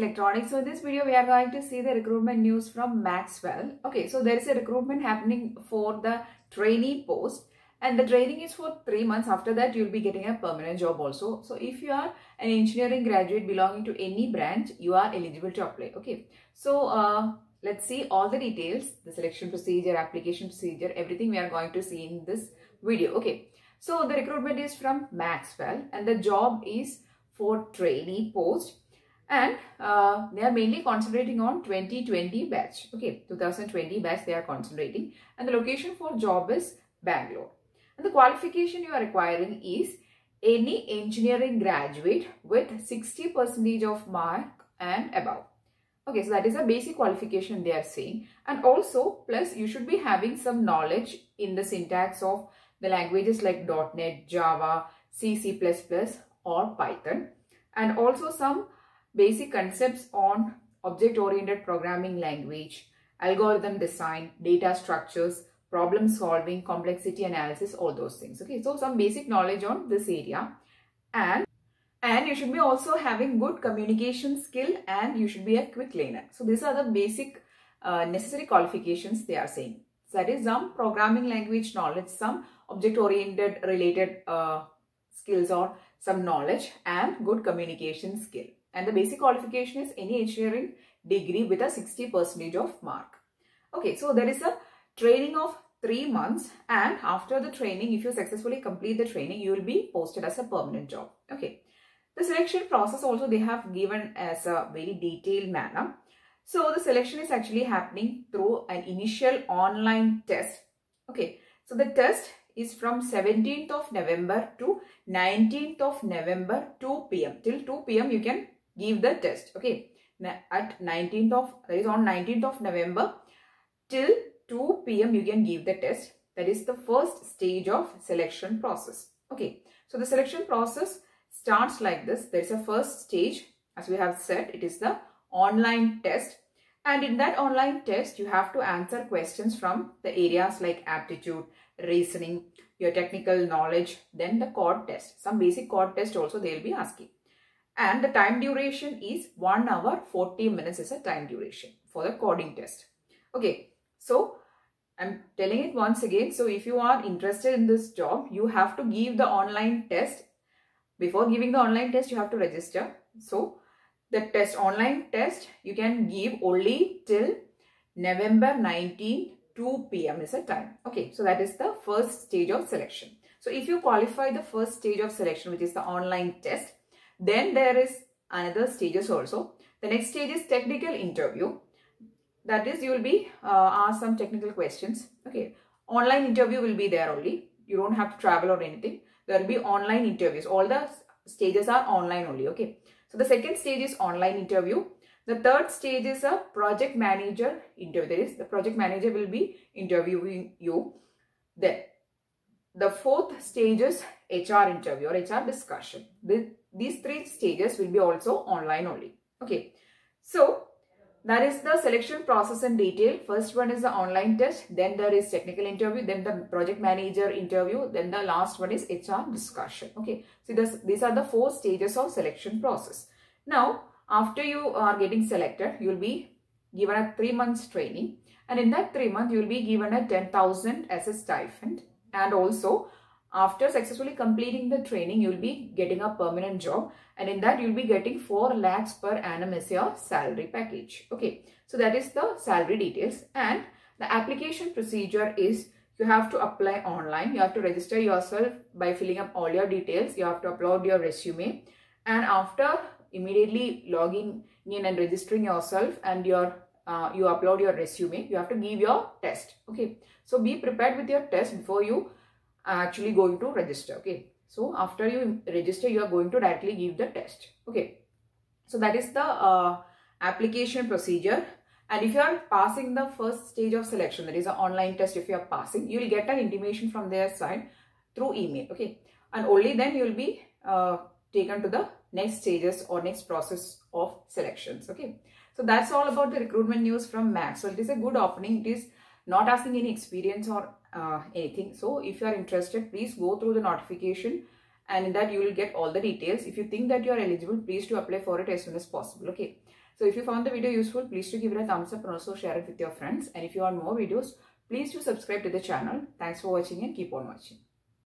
Electronics. So in this video, we are going to see the recruitment news from MaxVal. Okay, so there is a recruitment happening for the trainee post and the training is for three months. After that, you'll be getting a permanent job also. So if you are an engineering graduate belonging to any branch, you are eligible to apply. Okay, so uh, let's see all the details, the selection procedure, application procedure, everything we are going to see in this video. Okay, so the recruitment is from MaxVal and the job is for trainee post and uh, they are mainly concentrating on 2020 batch. Okay 2020 batch they are concentrating. And the location for job is bangalore. And the qualification you are requiring is any engineering graduate with 60 percentage of mark and above. Okay so that is a basic qualification they are saying. And also plus you should be having some knowledge in the syntax of the languages like. net java c c++ or python. And also some basic concepts on object-oriented programming language, algorithm design, data structures, problem solving, complexity analysis, all those things. Okay, so some basic knowledge on this area and and you should be also having good communication skill and you should be a quick learner. So these are the basic uh, necessary qualifications they are saying. So that is some programming language knowledge, some object-oriented related uh, skills or some knowledge and good communication skill. And the basic qualification is any engineering degree with a 60 percentage of mark. Okay, so there is a training of three months and after the training, if you successfully complete the training, you will be posted as a permanent job. Okay. The selection process also they have given as a very detailed manner. So the selection is actually happening through an initial online test. Okay. So the test is from 17th of November to 19th of November 2 p.m. Till 2 p.m. you can give the test. Okay. At 19th of, that is on 19th of November till 2 p.m. you can give the test. That is the first stage of selection process. Okay. So the selection process starts like this. There is a first stage. As we have said, it is the online test. And in that online test, you have to answer questions from the areas like aptitude, reasoning, your technical knowledge, then the code test. Some basic code test also they will be asking. And the time duration is 1 hour 40 minutes is a time duration for the coding test. Okay, so I'm telling it once again. So if you are interested in this job, you have to give the online test. Before giving the online test, you have to register. So the test, online test, you can give only till November 19 2 p.m. is a time. Okay, so that is the first stage of selection. So if you qualify the first stage of selection, which is the online test, then there is another stages also. The next stage is technical interview. That is, you will be uh, asked some technical questions. Okay, online interview will be there only. You don't have to travel or anything. There will be online interviews. All the stages are online only. Okay. So the second stage is online interview. The third stage is a project manager interview. That is, the project manager will be interviewing you. Then, the fourth stage is HR interview or HR discussion. These three stages will be also online only. Okay. So, that is the selection process in detail. First one is the online test, then there is technical interview, then the project manager interview, then the last one is HR discussion. Okay, so this, these are the four stages of selection process. Now, after you are getting selected, you will be given a three months training and in that three months, you will be given a 10,000 as a stipend and also after successfully completing the training, you will be getting a permanent job and in that you'll be getting 4 lakhs per annum as your salary package. Okay, so that is the salary details and the application procedure is you have to apply online. You have to register yourself by filling up all your details. You have to upload your resume and after immediately logging in and registering yourself and your uh, you upload your resume you have to give your test okay so be prepared with your test before you actually going to register okay so after you register you are going to directly give the test okay so that is the uh, application procedure and if you are passing the first stage of selection that is an online test if you are passing you will get an intimation from their side through email okay and only then you will be uh, taken to the next stages or next process of selections. Okay. So that's all about the recruitment news from Max. So it is a good opening. It is not asking any experience or uh, anything. So if you are interested, please go through the notification and in that you will get all the details. If you think that you are eligible, please to apply for it as soon as possible. Okay. So if you found the video useful, please to give it a thumbs up and also share it with your friends. And if you want more videos, please to subscribe to the channel. Thanks for watching and keep on watching.